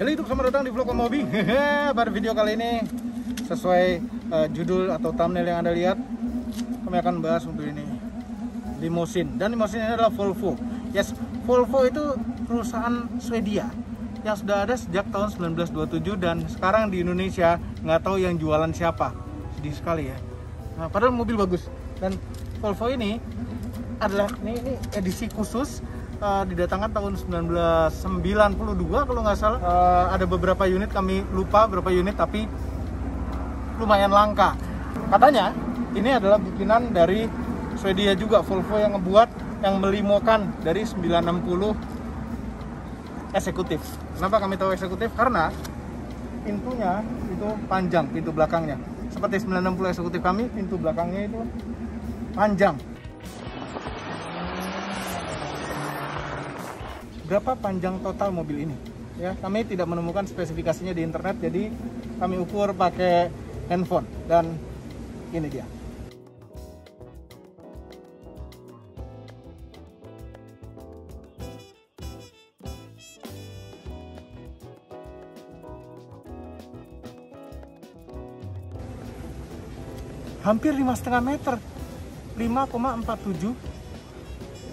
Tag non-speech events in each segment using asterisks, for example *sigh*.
Halo YouTube, selamat datang di vlog Om. Hehe, Pada video kali ini sesuai uh, judul atau thumbnail yang anda lihat, kami akan bahas untuk ini limousine dan limousine ini adalah Volvo. Yes, Volvo itu perusahaan Swedia yang sudah ada sejak tahun 1927 dan sekarang di Indonesia nggak tahu yang jualan siapa. Sedih sekali ya. Nah, padahal mobil bagus dan Volvo ini adalah ini, ini edisi khusus uh, didatangkan tahun 1992 kalau nggak salah. Uh, ada beberapa unit kami lupa berapa unit tapi lumayan langka. Katanya ini adalah bikinan dari Swedia juga Volvo yang ngebuat yang melimokan dari 960 eksekutif. Kenapa kami tahu eksekutif? Karena pintunya itu panjang pintu belakangnya. Seperti 960 eksekutif kami pintu belakangnya itu panjang berapa panjang total mobil ini? Ya kami tidak menemukan spesifikasinya di internet jadi kami ukur pakai handphone dan ini dia. Hampir lima setengah meter 5,47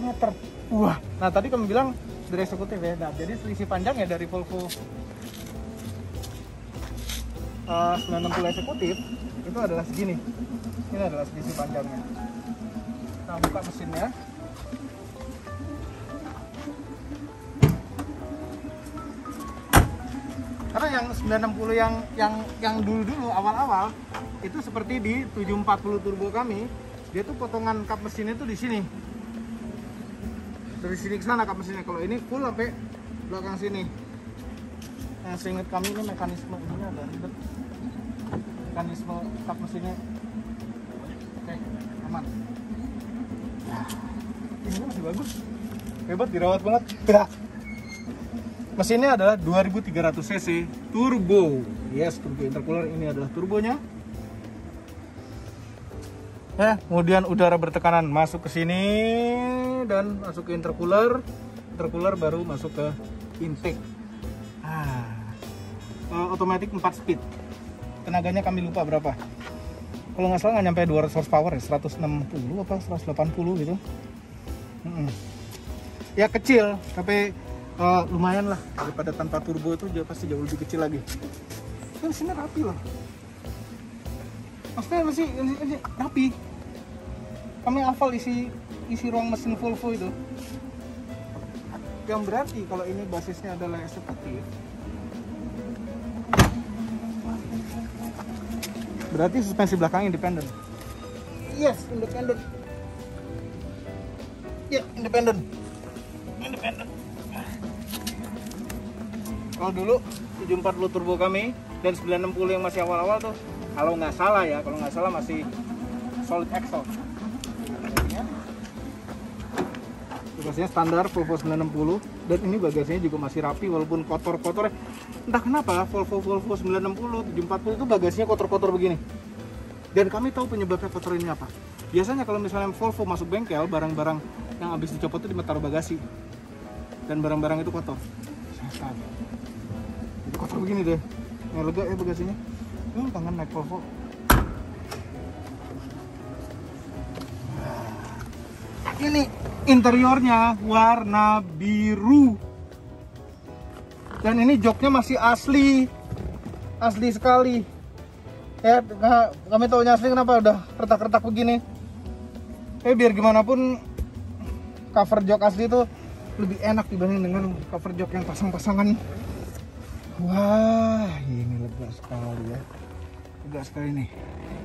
meter. Wah nah tadi kami bilang dari eksekutif ya. Nah, jadi selisih panjangnya dari Volvo uh, 960 eksekutif itu adalah segini. Ini adalah selisih panjangnya. Kita buka mesinnya. Karena yang 960 yang yang yang dulu-dulu awal-awal itu seperti di 740 turbo kami dia tuh potongan kap mesinnya tuh di sini dari sini ke sana kap mesinnya. Kalau ini full sampai belakang sini. Yang seingat kami ini mekanisme ini ada mekanisme kap mesinnya. Oke aman. Ini masih bagus. Hebat dirawat banget. Ya. *laughs* mesinnya adalah 2300 cc turbo. Yes turbo intercooler. Ini adalah turbonya. Ya kemudian udara bertekanan masuk ke sini dan masuk ke intercooler. Intercooler baru masuk ke intake. Ah, uh, otomatis 4 speed. Tenaganya kami lupa berapa. Kalau nggak salah nggak nyampe 200 horsepower ya 160 apa 180 gitu. Hmm. ya kecil tapi uh, lumayan lah. Daripada tanpa turbo itu dia pasti jauh lebih kecil lagi. Kan sini rapi loh. Maksudnya masih, masih rapi kami hafal isi isi ruang mesin Volvo itu. Yang berarti kalau ini basisnya adalah eksekutif. Berarti suspensi belakang independen yes independen ya yeah, independen independen kalau dulu 740 turbo kami dan 960 yang masih awal-awal tuh. Kalau nggak salah ya kalau nggak salah masih solid axle bagasinya standar Volvo 960 dan ini bagasinya juga masih rapi walaupun kotor-kotor. Entah kenapa Volvo Volvo 960 740 itu bagasinya kotor-kotor begini. Dan kami tahu penyebabnya kotor ini apa. Biasanya kalau misalnya Volvo masuk bengkel barang-barang yang habis dicopot itu dimetaruh bagasi. Dan barang-barang itu kotor. Jadi kotor begini deh. Yang lega ya bagasinya. Hmm, tangan naik Volvo ini interiornya warna biru. Dan ini joknya masih asli. Asli sekali. Ya nah, kami tahu asli kenapa udah retak-retak begini? Eh biar gimana pun cover jok asli itu lebih enak dibanding dengan cover jok yang pasang-pasangan. Wah ini lega sekali ya. Lega sekali nih.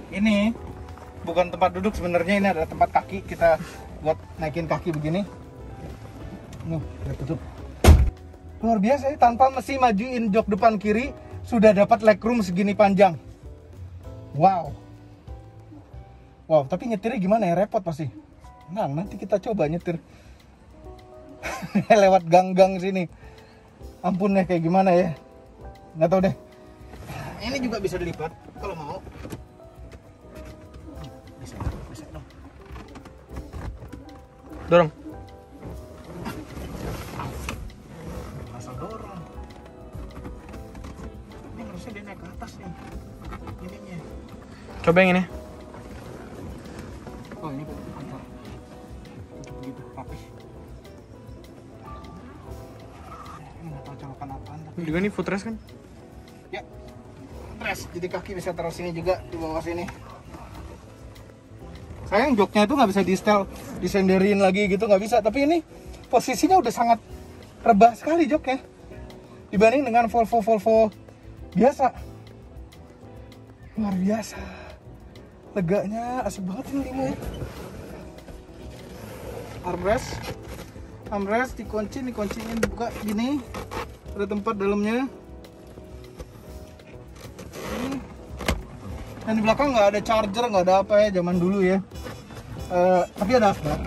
Ini bukan tempat duduk sebenarnya ini adalah tempat kaki kita buat naikin kaki begini. Nuh, udah tutup. Luar biasa ya tanpa mesti majuin jok depan kiri sudah dapat legroom segini panjang. Wow. Wow tapi nyetirnya gimana ya? Repot pasti. Nah nanti kita coba nyetir. *laughs* Lewat gang-gang sini. Ampun ya kayak gimana ya? Nggak tahu deh. Ini juga bisa dilipat kalau mau dorong. Asal dorong. Naik ke atas nih ininya. Coba yang ini. oh ini antar begitu rapih ini nggak tahu colokan apaan tapi Juga nih footrest kan? ya tres jadi kaki bisa taruh sini juga di bawah sini sayang joknya itu nggak bisa di setel disenderin lagi gitu nggak bisa. Tapi ini posisinya udah sangat rebah sekali joknya dibanding dengan Volvo Volvo biasa. Luar biasa. Leganya asik banget ini limo ya armrest. Armrest dikunci dikunciin buka gini. Ada tempat dalamnya. Dan di belakang nggak ada charger nggak ada apa ya zaman dulu ya Eh, tapi ada asbak.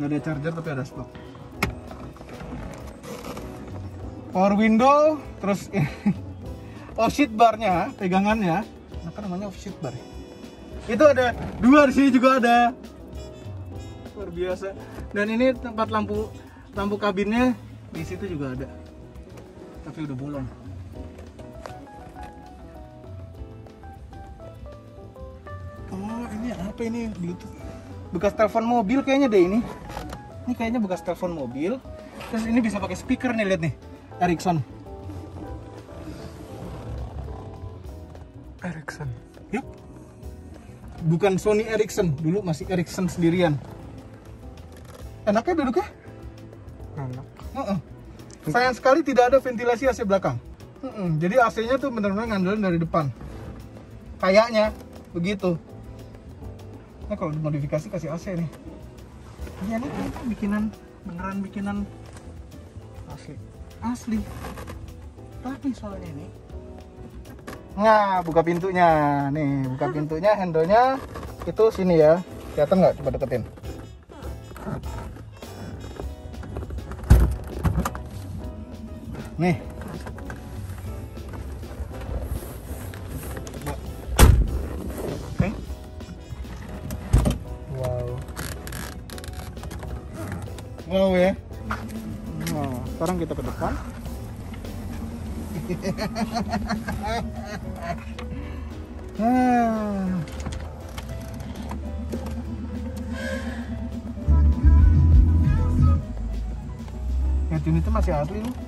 Nggak ada charger tapi ada asbak. Power window terus *laughs* off sheet barnya pegangannya. Apa namanya off sheet bar ya? itu ada dua di sini juga ada. Luar biasa. Dan ini tempat lampu lampu kabinnya di situ juga ada. Tapi udah bolong. Oh ini apa ini? Bluetooth bekas telepon mobil kayaknya deh ini ini kayaknya bekas telepon mobil terus ini bisa pakai speaker nih lihat nih Ericsson Ericsson. Yup. Bukan Sony Ericsson, dulu masih Ericsson sendirian. Enaknya duduknya? Enak. Heeh. Sayang sekali tidak ada ventilasi AC belakang. Heeh, Jadi AC-nya tuh benar-benar ngandelin dari depan. Kayaknya begitu. Nah kalau dimodifikasi kasih AC nih. Iya nih ini kan bikinan beneran bikinan asli. Asli. Tapi soalnya ini. Nah, buka pintunya. Nih, buka pintunya, handle-nya itu sini ya. Kelihatan nggak? Coba deketin. Wow ya. Nah, sekarang kita ke depan. Ah. Ya ini tuh masih asli loh.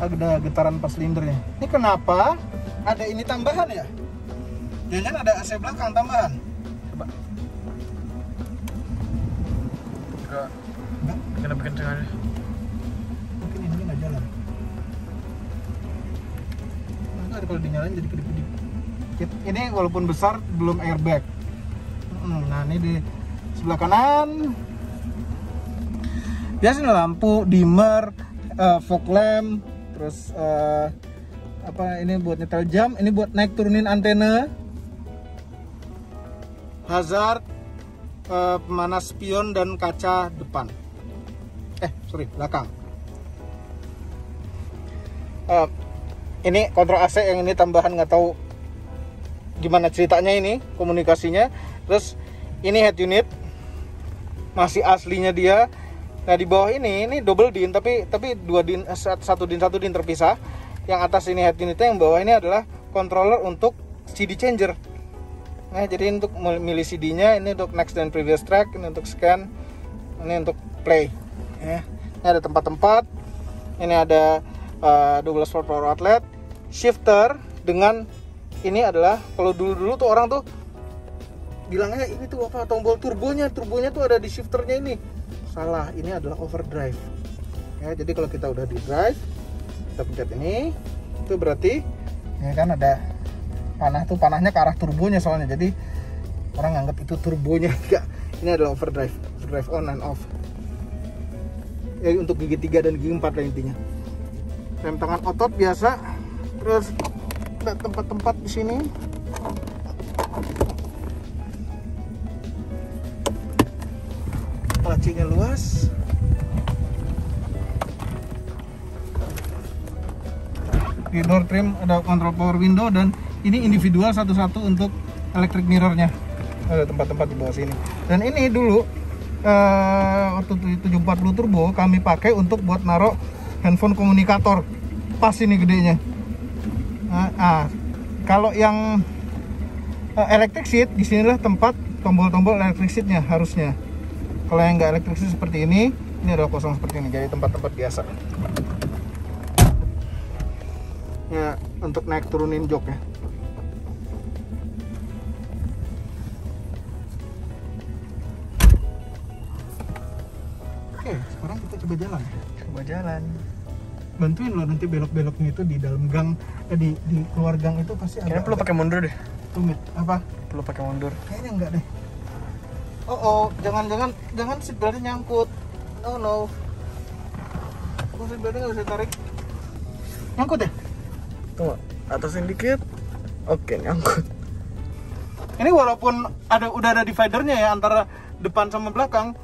Ada getaran pas silindernya. Ini kenapa ada ini tambahan ya? Jangan ada AC belakang tambahan. Coba. Kita bikin tengahnya. Mungkin ini nggak jalan. Nggak kalau dinyalain jadi kedip-kedip. Ini walaupun besar belum airbag. Nah ini di sebelah kanan. Biasanya lampu, dimmer, eh, fog lamp, terus eh, apa ini buat nyetel jam, ini buat naik turunin antena, hazard, pemanas spion dan kaca depan. Eh sorry belakang. Eh, ini kontrol AC yang ini tambahan nggak tahu gimana ceritanya ini komunikasinya. Terus ini head unit masih aslinya dia. Nah di bawah ini ini double din tapi tapi dua din eh, sat- satu din satu din terpisah. Yang atas ini head unitnya, yang bawah ini adalah controller untuk CD changer. Nah jadi untuk milih CD-nya, ini untuk next dan previous track, ini untuk scan, ini untuk play. Ya. Ini ada tempat-tempat, ini ada uh, 12 volt power outlet, shifter dengan ini adalah kalau dulu-dulu tuh orang tuh bilangnya ini tuh apa tombol turbonya, turbonya tuh ada di shifternya ini. Salah, ini adalah overdrive. Ya, jadi kalau kita udah di drive, kita pencet ini, itu berarti ya kan ada panah tuh panahnya ke arah turbonya soalnya. Jadi orang nganggap itu turbonya *laughs* enggak. Ini adalah overdrive, overdrive on and off. Ya untuk gigi 3 dan gigi 4 lah intinya. Rem tangan otot biasa. Terus tempat-tempat di sini. Lacinya luas. Di door trim ada control power window dan ini individual satu-satu untuk electric mirrornya. ada tempat-tempat di bawah sini dan ini dulu eh, waktu tu- 740 turbo kami pakai untuk buat naruh handphone komunikator pas ini gedenya nah, ah, kalau yang eh, electric seat di sinilah tempat tombol-tombol electric seatnya harusnya kalau yang nggak electric seat seperti ini ini adalah kosong seperti ini jadi tempat-tempat biasa ya untuk naik turunin jok ya oke sekarang kita coba jalan Coba jalan. bantuin lo nanti belok-beloknya itu di dalam gang eh, di di keluar gang itu pasti Kayaknya agak perlu pakai mundur deh. tumit apa Perlu pakai mundur. kayaknya enggak deh oh oh jangan jangan jangan seatbeltnya nyangkut. No no. Oh seatbeltnya nggak bisa tarik. Nyangkut ya? Tunggu, atasin dikit. Oke, nyangkut. ini walaupun ada udah ada dividernya ya antara depan sama belakang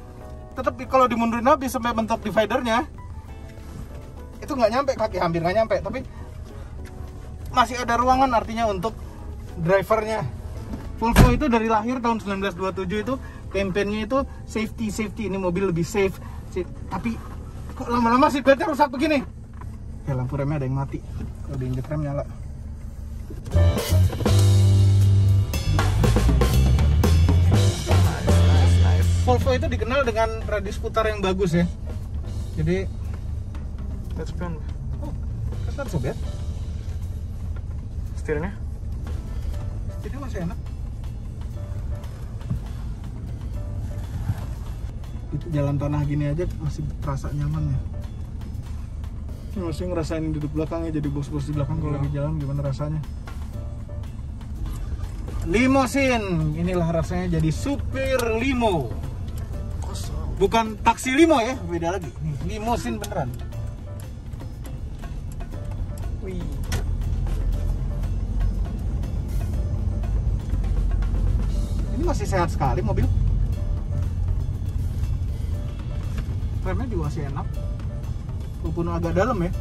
tetap kalau dimundurin habis sampai mentok dividernya itu nggak nyampe kaki hampir nggak nyampe. Tapi masih ada ruangan artinya untuk drivernya. Volvo itu dari lahir tahun 1927 itu kampanyenya itu safety safety ini mobil lebih safe Sa- tapi kok lama-lama sih beltnya rusak begini ya lampu remnya ada yang mati kalau diinjek rem nyala. Volvo itu dikenal dengan radius putar yang bagus ya. Jadi, Let's spin. oh, kesan sobat. Setirnya? Jadi masih enak. Jalan tanah gini aja masih terasa nyaman ya. Ini Masih ngerasain duduk belakangnya jadi bos-bos di belakang kalau Iya. lagi jalan gimana rasanya? Limosin, inilah rasanya jadi supir limo. Bukan taksi limo ya, beda lagi. Nih, limosin beneran. Wih. Ini masih sehat sekali mobil. Remnya juga masih enak. Walaupun agak dalam ya.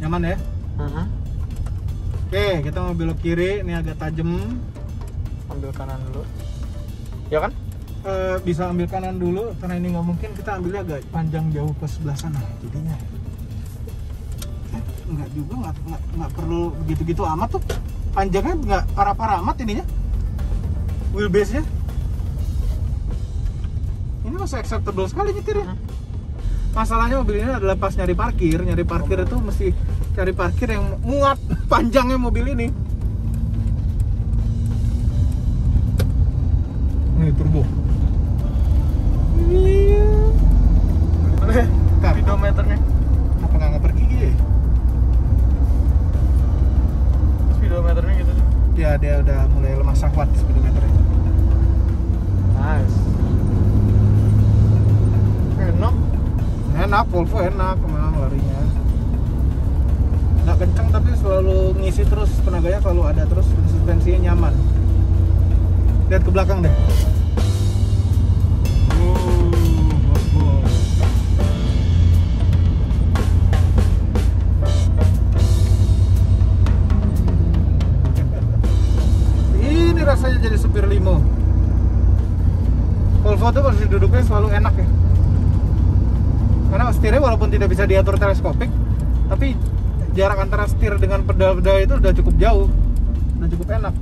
Nyaman ya. Mhm. Oke, kita mau belok kiri. Ini agak tajam. Ambil kanan dulu. Ya kan? Eh, bisa ambil kanan dulu karena ini nggak mungkin kita ambilnya agak panjang jauh ke sebelah sana jadinya eh, nggak juga nggak, nggak, nggak perlu begitu-gitu amat tuh panjangnya nggak parah-parah amat ininya wheelbase nya ini masih acceptable sekali nyetirnya masalahnya mobil ini adalah pas nyari parkir nyari parkir itu mesti cari parkir yang muat *laughs* panjangnya mobil ini ini turbo ya? Bentar. Speedometernya. Kenapa nggak pergi gitu ya? Speedometernya gitu tuh. Dia udah mulai lemah sahwat speedometernya. Nice. Enak. Enak, Volvo enak memang larinya. Nggak kenceng tapi selalu ngisi terus tenaganya selalu ada terus suspensinya nyaman. Lihat ke belakang deh. Ini rasanya jadi supir limo. Volvo tuh posisi duduknya selalu enak ya. Karena setirnya walaupun tidak bisa diatur teleskopik, tapi jarak antara setir dengan pedal-pedal itu udah cukup jauh, udah cukup enak.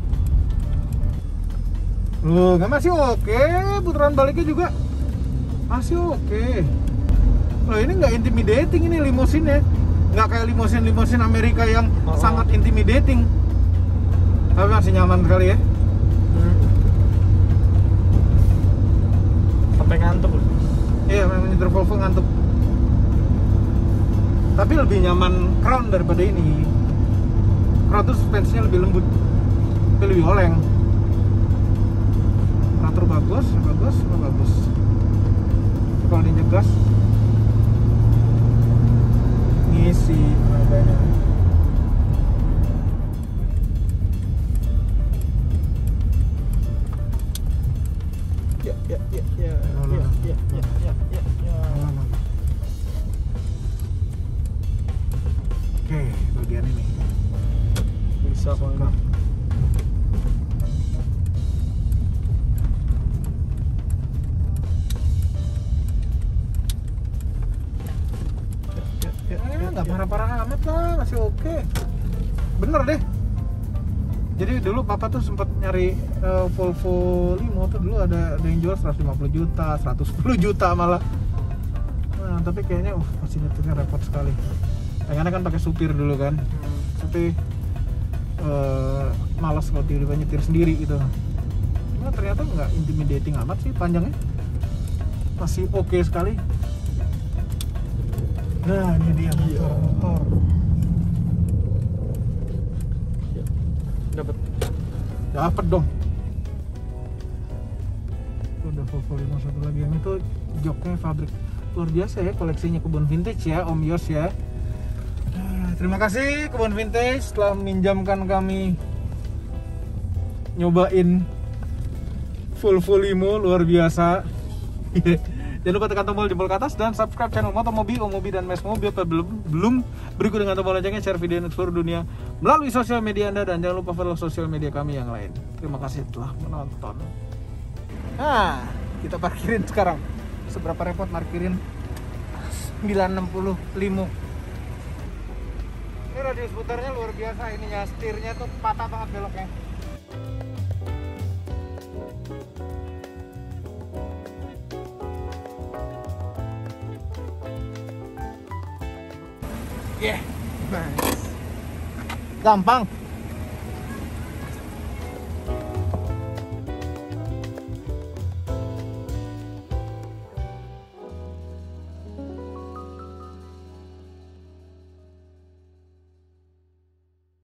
Loh, nggak masih oke, putaran baliknya juga masih oke. Loh ini nggak intimidating ini limosin ya, nggak kayak limosin Amerika yang Oh. sangat intimidating. Tapi masih nyaman sekali ya. Hmm. Sampai ngantuk loh. Iya, memang nyetir Volvo ngantuk. Tapi lebih nyaman Crown daripada ini. Crown tuh suspensinya lebih lembut, tapi lebih oleng. Teratur bagus, bagus, bagus. Kalau diinjek gas, ngisi tenaganya. Ya, ya, ya, ya, soalnya nggak parah-parah amat lah masih oke okay. bener deh jadi dulu papa tuh sempet nyari uh, Volvo limo tuh dulu ada ada yang jual 150 juta 110 juta malah nah, tapi kayaknya uh masih nyetirnya repot sekali pengennya kan pakai supir dulu kan hmm. tapi eh, malas kalau tiba-tiba nyetir sendiri gitu. Cuma ternyata nggak intimidating amat sih panjangnya. Masih oke sekali. Nah ini dia motor motor. Dapat dapat dong. Itu udah Volvo 51 lagi. Yang itu joknya pabrik luar biasa ya koleksinya kebun vintage ya Om Yos ya terima kasih kebun vintage telah meminjamkan kami nyobain Volvo Limo luar biasa *laughs* Jangan lupa tekan tombol jempol ke atas dan subscribe channel Motomobi, Omobi, dan Mes Mobil apabila belum, belum berikut dengan tombol loncengnya share video ini seluruh dunia melalui sosial media Anda dan jangan lupa follow sosial media kami yang lain. Terima kasih telah menonton. Nah, kita parkirin sekarang. Seberapa repot parkirin 960 Limo. Radius putarnya luar biasa ininya setirnya tuh patah banget beloknya. Yeah, nice. Gampang.